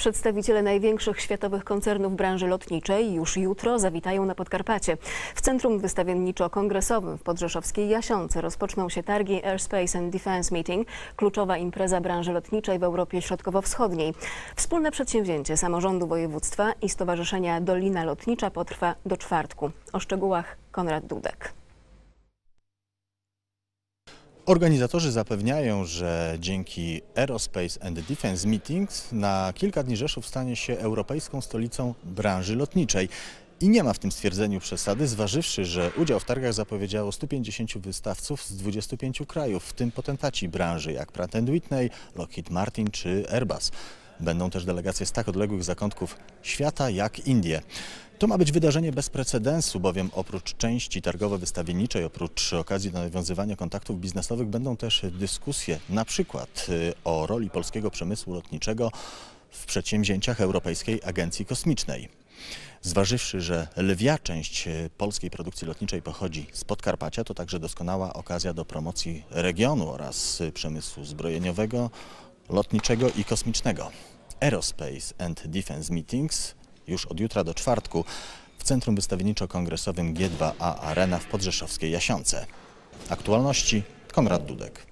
Przedstawiciele największych światowych koncernów branży lotniczej już jutro zawitają na Podkarpacie. W Centrum Wystawienniczo-Kongresowym w Podrzeszowskiej Jasionce rozpoczną się targi Airspace and Defense Meeting, kluczowa impreza branży lotniczej w Europie Środkowo-Wschodniej. Wspólne przedsięwzięcie samorządu województwa i Stowarzyszenia Dolina Lotnicza potrwa do czwartku. O szczegółach Konrad Dudek. Organizatorzy zapewniają, że dzięki Aerospace and Defense Meetings na kilka dni Rzeszów stanie się europejską stolicą branży lotniczej. I nie ma w tym stwierdzeniu przesady, zważywszy, że udział w targach zapowiedziało 150 wystawców z 25 krajów, w tym potentaci branży jak Pratt Whitney, Lockheed Martin czy Airbus. Będą też delegacje z tak odległych zakątków świata jak Indie. To ma być wydarzenie bez precedensu, bowiem oprócz części targowo-wystawienniczej, oprócz okazji do nawiązywania kontaktów biznesowych będą też dyskusje na przykład y, o roli polskiego przemysłu lotniczego w przedsięwzięciach Europejskiej Agencji Kosmicznej. Zważywszy, że lwia część y, polskiej produkcji lotniczej pochodzi z Podkarpacia, to także doskonała okazja do promocji regionu oraz y, przemysłu zbrojeniowego, lotniczego i kosmicznego. Aerospace and Defense Meetings już od jutra do czwartku w Centrum Wystawienniczo-Kongresowym G2A Arena w Podrzeszowskiej Jasionce. Aktualności Konrad Dudek.